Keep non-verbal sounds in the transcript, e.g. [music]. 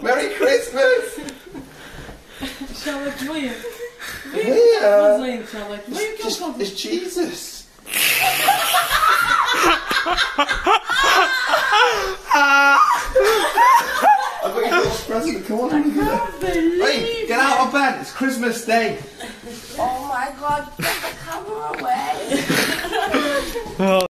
Merry Christmas! Charlotte, Where? Vad säger Charlotte? Just, it's Jesus. [laughs] I've got your little present. Come on, look at it. Hey, get out of bed. It's Christmas Day. Oh my god, get the camera away. [laughs] Oh.